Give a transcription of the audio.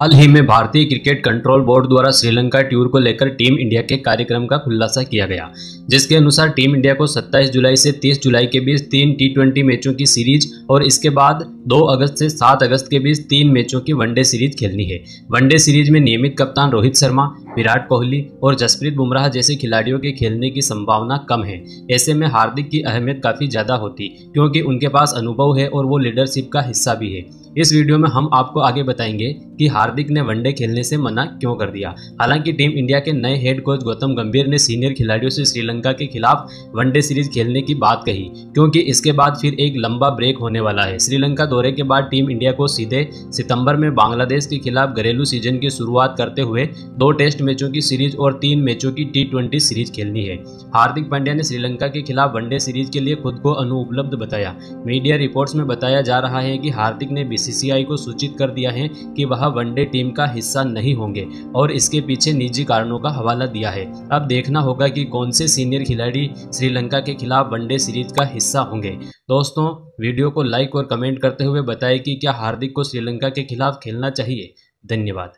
हाल ही में भारतीय cricket control board द्वारा श्रीलंका टूर को लेकर टीम इंडिया के कार्यक्रम का खुलासा किया गया, जिसके अनुसार टीम इंडिया को 27 जुलाई से 30 जुलाई के बीच तीन टी मैचों की सीरीज़ और इसके बाद 2 अगस्त से 7 अगस्त के बीच तीन मैचों की वनडे सीरीज़ खेलनी है। वनडे सीरीज़ में नियमित कप्तान रोहित शर्मा, विराट कोहली और जसप्रीत बुमराह जैसे खिलाड़ियों के खेलने की संभावना कम है। ऐसे में हार्दिक की अहमियत काफ़ी ज़्यादा होती, क्योंकि उनके पास अनुभव है और वो लीडरशिप का हिस्सा भी है। इस वीडियो में हम आपको आगे बताएँगे कि हार्दिक ने वनडे खेलने से मना क्यों कर दिया। हालाँकि टीम इंडिया के नए हेड कोच गौतम गंभीर ने सीनियर खिलाड़ियों से श्रीलंका के खिलाफ वनडे सीरीज़ खेलने की बात कही, क्योंकि इसके बाद फिर एक लंबा ब्रेक होने वाला है। श्रीलंका दौरे के बाद टीम इंडिया को सीधे सितंबर में बांग्लादेश के खिलाफ घरेलू सीज़न की शुरुआत करते हुए दो टेस्ट मैचों की सीरीज़ और तीन मैचों की टी सीरीज़ खेलनी है। हार्दिक पांड्या ने श्रीलंका के खिलाफ वनडे सीरीज़ के लिए खुद को अनुपलब्ध बताया। मीडिया रिपोर्ट्स में बताया जा रहा है कि हार्दिक ने बीसीसीआई को सूचित कर दिया है कि वह वनडे टीम का हिस्सा नहीं होंगे और इसके पीछे निजी कारणों का हवाला दिया है। अब देखना होगा कि कौन से सीनियर खिलाड़ी श्रीलंका के खिलाफ वनडे सीरीज़ का हिस्सा होंगे। दोस्तों, वीडियो को लाइक और कमेंट करते हुए बताएँ कि क्या हार्दिक को श्रीलंका के खिलाफ खेलना चाहिए। धन्यवाद।